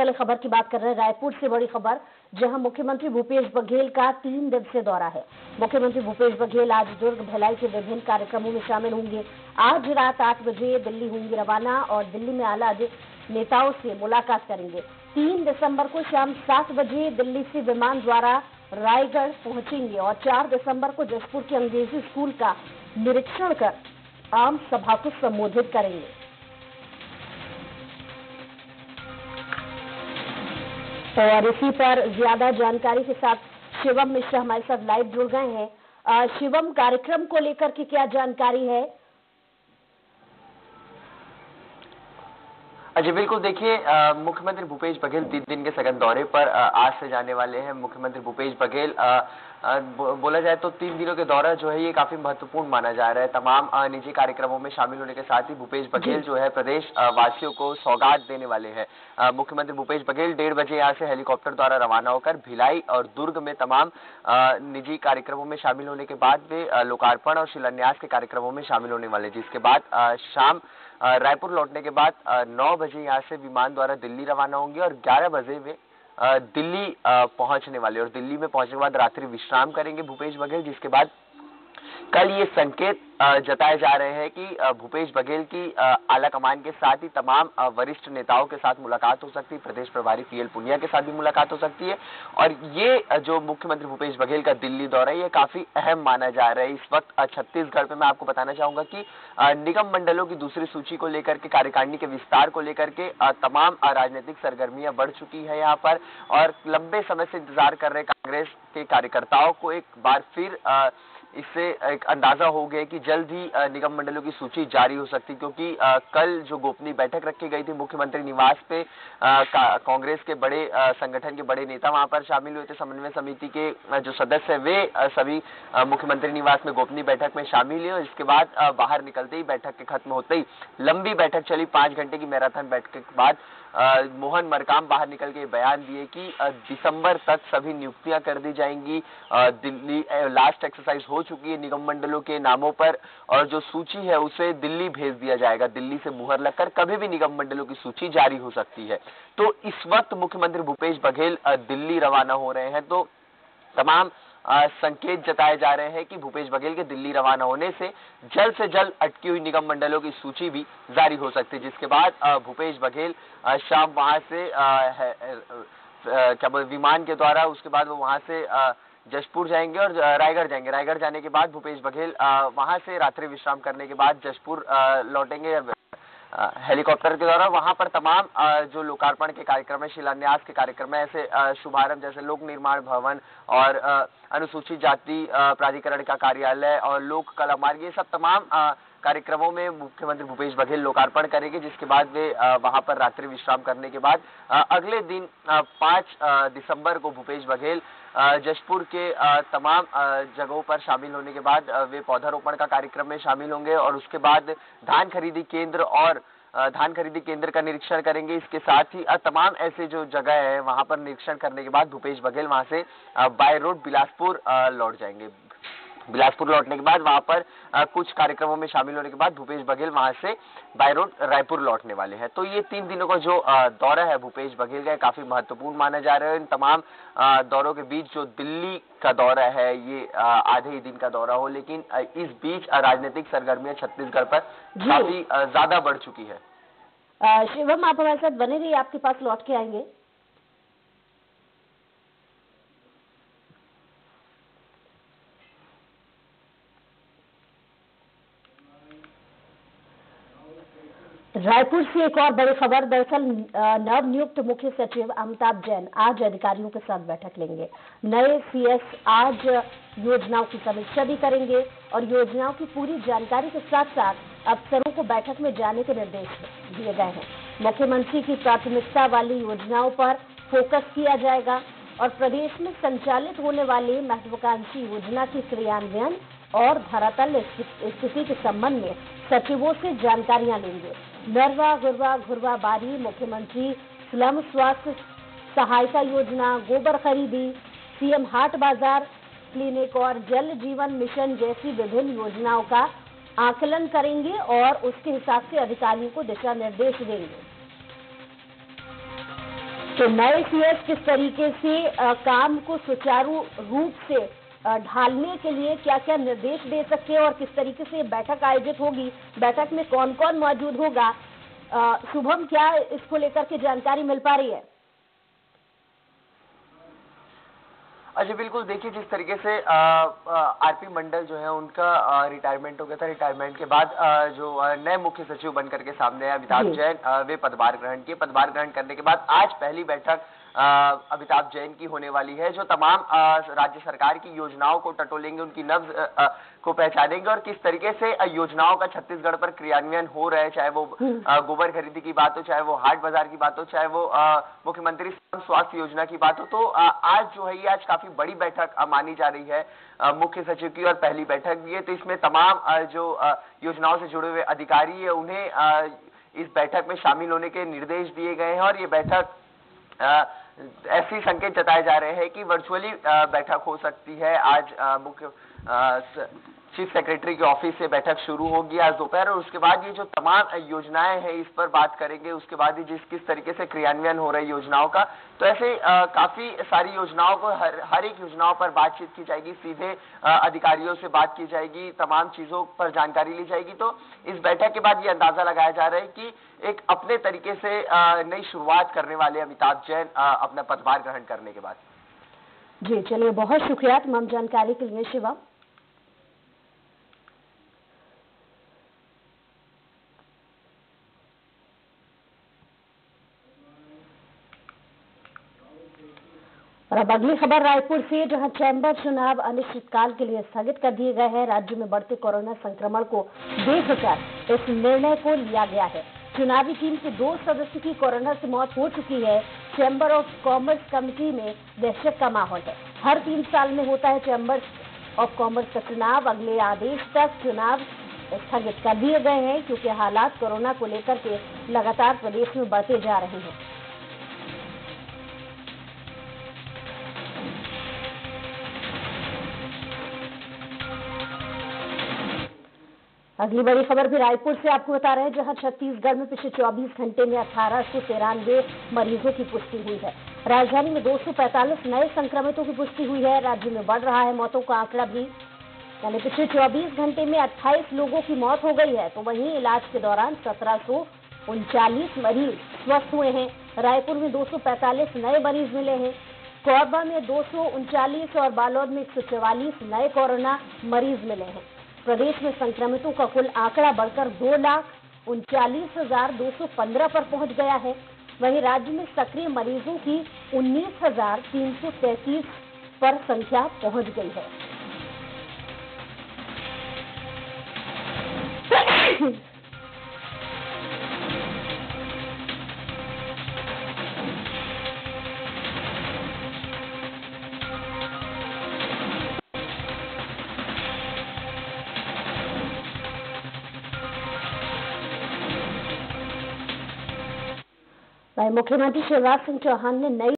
पहले खबर की बात कर रहे हैं, रायपुर से बड़ी खबर, जहाँ मुख्यमंत्री भूपेश बघेल का तीन दिवसीय दौरा है। मुख्यमंत्री भूपेश बघेल आज दुर्ग भिलाई के विभिन्न कार्यक्रमों में शामिल होंगे। आज रात आठ बजे दिल्ली होंगे रवाना और दिल्ली में आला नेताओं से मुलाकात करेंगे। तीन दिसंबर को शाम सात बजे दिल्ली से विमान द्वारा रायगढ़ पहुँचेंगे और चार दिसंबर को जसपुर के अंग्रेज़ी स्कूल का निरीक्षण कर आम सभा को संबोधित करेंगे। और इसी पर ज़्यादा जानकारी के साथ शिवम मिश्रा हमारे साथ लाइव जुड़ गए हैं। शिवम, कार्यक्रम को लेकर के क्या जानकारी है? जी बिल्कुल देखिए मुख्यमंत्री भूपेश बघेल तीन दिन के सघन दौरे पर आ, आज से जाने वाले हैं मुख्यमंत्री भूपेश बघेल। बोला जाए तो तीन दिनों के दौरा जो है ये काफ़ी महत्वपूर्ण माना जा रहा है। तमाम निजी कार्यक्रमों में शामिल होने के साथ ही भूपेश बघेल जो है प्रदेश वासियों को सौगात देने वाले हैं। मुख्यमंत्री भूपेश बघेल डेढ़ बजे यहाँ से हेलीकॉप्टर द्वारा रवाना होकर भिलाई और दुर्ग में तमाम निजी कार्यक्रमों में शामिल होने के बाद वे लोकार्पण और शिलान्यास के कार्यक्रमों में शामिल होने वाले जिसके बाद शाम रायपुर लौटने के बाद नौ बजे यहाँ से विमान द्वारा दिल्ली रवाना होंगे और ग्यारह बजे वे दिल्ली पहुँचने वाले और दिल्ली में पहुँचने के बाद रात्रि विश्राम करेंगे भूपेश बघेल, जिसके बाद कल ये संकेत जताए जा रहे हैं कि भूपेश बघेल की आला कमान के साथ ही तमाम वरिष्ठ नेताओं के साथ मुलाकात हो सकती है। प्रदेश प्रभारी पीएल पुनिया के साथ भी मुलाकात हो सकती है। और ये जो मुख्यमंत्री भूपेश बघेल का दिल्ली दौरा है, ये काफ़ी अहम माना जा रहा है। इस वक्त छत्तीसगढ़ में मैं आपको बताना चाहूँगा कि निगम मंडलों की दूसरी सूची को लेकर के, कार्यकारिणी के विस्तार को लेकर के तमाम राजनीतिक सरगर्मियाँ बढ़ चुकी है यहाँ पर। और लंबे समय से इंतज़ार कर रहे कांग्रेस के कार्यकर्ताओं को एक बार फिर इससे एक अंदाज़ा हो गया कि जल्द ही निगम मंडलों की सूची जारी हो सकती, क्योंकि कल जो गोपनीय बैठक रखी गई थी मुख्यमंत्री निवास पे कांग्रेस के बड़े संगठन के बड़े नेता वहाँ पर शामिल हुए थे, समन्वय समिति के जो सदस्य वे सभी मुख्यमंत्री निवास में गोपनीय बैठक में शामिल हुए इसके बाद बाहर निकलते ही बैठक के खत्म होते ही लंबी बैठक चली, पाँच घंटे की मैराथन बैठक के बाद मोहन मरकाम बाहर निकल के बयान दिए कि दिसंबर तक सभी नियुक्तियाँ कर दी जाएँगी। दिल्ली लास्ट एक्सरसाइज हो चुकी है निगम मंडलों के नामों पर और जो सूची है उसे दिल्ली भेज दिया जाएगा। दिल्ली से मुहर लगकर कभी भी निगम मंडलों की सूची जारी हो सकती है। तो इस वक्त मुख्यमंत्री भूपेश बघेल दिल्ली रवाना हो रहे हैं। तो तमाम संकेत जताए जा रहे हैं कि भूपेश बघेल के दिल्ली रवाना होने से जल्द से जल्द अटकी हुई निगम मंडलों की सूची भी जारी हो सकती है, जिसके बाद भूपेश बघेल शाम वहाँ से क्या बोले विमान के द्वारा, उसके बाद वो वहाँ से जशपुर जाएँगे और रायगढ़ जाएँगे। रायगढ़ जाने के बाद भूपेश बघेल वहाँ से रात्रि विश्राम करने के बाद जशपुर लौटेंगे हेलीकॉप्टर के द्वारा वहाँ पर तमाम जो लोकार्पण के कार्यक्रम है, शिलान्यास के कार्यक्रम है, ऐसे शुभारंभ जैसे लोक निर्माण भवन और अनुसूचित जाति प्राधिकरण का कार्यालय और लोक कला मार्ग ये सब तमाम कार्यक्रमों में मुख्यमंत्री भूपेश बघेल लोकार्पण करेंगे, जिसके बाद वे वहाँ पर रात्रि विश्राम करने के बाद अगले दिन पाँच दिसंबर को भूपेश बघेल जशपुर के तमाम जगहों पर शामिल होने के बाद वे पौधारोपण का कार्यक्रम में शामिल होंगे और उसके बाद धान खरीदी केंद्र और धान खरीदी केंद्र का निरीक्षण करेंगे। इसके साथ ही तमाम ऐसे जो जगह है, वहाँ पर निरीक्षण करने के बाद भूपेश बघेल वहाँ से बाय रोड बिलासपुर लौट जाएँगे। बिलासपुर लौटने के बाद वहाँ पर आ, कुछ कार्यक्रमों में शामिल होने के बाद भूपेश बघेल वहाँ से बाय रोड रायपुर लौटने वाले हैं। तो ये तीन दिनों का जो दौरा है भूपेश बघेल का काफ़ी महत्वपूर्ण माना जा रहा है। इन तमाम दौरों के बीच जो दिल्ली का दौरा है ये आधे ही दिन का दौरा हो लेकिन इस बीच राजनीतिक सरगर्मियाँ छत्तीसगढ़ पर काफ़ी ज़्यादा बढ़ चुकी है। शिवम आप हमारे साथ बने रहिए आपके पास लौट के आएँगे। रायपुर से एक और बड़ी खबर, दरअसल नव नियुक्त मुख्य सचिव अमिताभ जैन आज अधिकारियों के साथ बैठक लेंगे। नए सीएस आज योजनाओं की समीक्षा भी करेंगे और योजनाओं की पूरी जानकारी के साथ साथ अफसरों को बैठक में जाने के निर्देश दिए गए हैं। मुख्यमंत्री की प्राथमिकता वाली योजनाओं पर फोकस किया जाएगा और प्रदेश में संचालित होने वाली महत्वाकांक्षी योजना की क्रियान्वयन और धरातल स्थिति के संबंध में सचिवों से जानकारियाँ लेंगे। नरवा गुरवा घुरवा बारी मुख्यमंत्री स्लम स्वास्थ्य सहायता योजना गोबर खरीदी सीएम हाट बाज़ार क्लिनिक और जल जीवन मिशन जैसी विभिन्न योजनाओं का आकलन करेंगे और उसके हिसाब से अधिकारियों को दिशा निर्देश देंगे। तो नए सीएस किस तरीके से आ, काम को सुचारू रूप से ढालने के लिए क्या क्या निर्देश दे सकते हैं और किस तरीके से बैठक आयोजित होगी? बैठक में कौन कौन मौजूद होगा? शुभम क्या इसको लेकर के जानकारी मिल पा रही है? अच्छा बिल्कुल। देखिए जिस तरीके से आरपी मंडल जो है उनका रिटायरमेंट हो गया था। रिटायरमेंट के बाद आ, जो नए मुख्य सचिव बनकर के सामने आए अमिताभ जैन वे पदभार ग्रहण किए। पदभार ग्रहण करने के बाद आज पहली बैठक अमिताभ जैन की होने वाली है जो तमाम राज्य सरकार की योजनाओं को टटोलेंगे उनकी नब्ज को पहचानेंगे और किस तरीके से योजनाओं का छत्तीसगढ़ पर क्रियान्वयन हो रहा है चाहे वो हम्म। गोबर खरीदी की बात हो चाहे वो हाट बाज़ार की बात हो चाहे वो मुख्यमंत्री स्वास्थ्य योजना की बात हो तो आज जो है ये आज काफ़ी बड़ी बैठक मानी जा रही है मुख्य सचिव की और पहली बैठक भी है तो इसमें तमाम जो योजनाओं से जुड़े हुए अधिकारी है उन्हें इस बैठक में शामिल होने के निर्देश दिए गए हैं और ये बैठक ऐसी संकेत जताए जा रहे हैं कि वर्चुअली बैठक हो सकती है। आज मुख्य चीफ सेक्रेटरी के ऑफ़िस से बैठक शुरू होगी आज दोपहर और उसके बाद ये जो तमाम योजनाएँ हैं इस पर बात करेंगे। उसके बाद ही जिस किस तरीके से क्रियान्वयन हो रही योजनाओं का तो ऐसे आ, काफ़ी सारी योजनाओं को हर हर एक योजनाओं पर बातचीत की जाएगी। सीधे आ, अधिकारियों से बात की जाएगी तमाम चीज़ों पर जानकारी ली जाएगी। तो इस बैठक के बाद ये अंदाज़ा लगाया जा रहा है कि एक अपने तरीके से नई शुरुआत करने वाले अमिताभ जैन अपना पदभार ग्रहण करने के बाद। जी चलिए बहुत शुक्रिया तमाम जानकारी के लिए शिवा और अब अगली खबर, रायपुर से जहाँ चैंबर चुनाव अनिश्चितकाल के लिए स्थगित कर दिए गए हैं, राज्य में बढ़ते कोरोना संक्रमण को देखकर इस निर्णय को लिया गया है। चुनावी टीम के दो सदस्य की कोरोना से मौत हो चुकी है। चैंबर ऑफ़ कॉमर्स कमेटी में दहशत का माहौल है। हर तीन साल में होता है चैंबर ऑफ़ कॉमर्स का चुनाव। अगले आदेश तक चुनाव स्थगित कर दिए गए हैं, क्योंकि हालात कोरोना को लेकर के लगातार प्रदेश में बढ़ते जा रहे हैं। अगली बड़ी खबर भी रायपुर से आपको बता रहे हैं, जहाँ छत्तीसगढ़ में पिछले 24 घंटे में अठारह सौ तिरानवे मरीजों की पुष्टि हुई है। राजधानी में 245 नए संक्रमितों की पुष्टि हुई है। राज्य में बढ़ रहा है, मौतों का आंकड़ा भी। यानी पिछले 24 घंटे में 28 लोगों की मौत हो गई है तो वहीं इलाज के दौरान सत्रह सौ मरीज़ स्वस्थ हुए हैं। रायपुर में दो सौ पैंतालीस नए मरीज़ मिले हैं। कोरबा में दो और बालोद में एक नए कोरोना मरीज़ मिले हैं। प्रदेश में संक्रमितों का कुल आंकड़ा बढ़कर दो लाख उनचालीस हज़ार दो सौ पंद्रह आरोप पहुँच गया है। वहीं राज्य में सक्रिय मरीजों की उन्नीस हज़ार तीन सौ तैतीस पर संख्या पहुँच गई है। मुख्यमंत्री शिवराज सिंह चौहान ने नई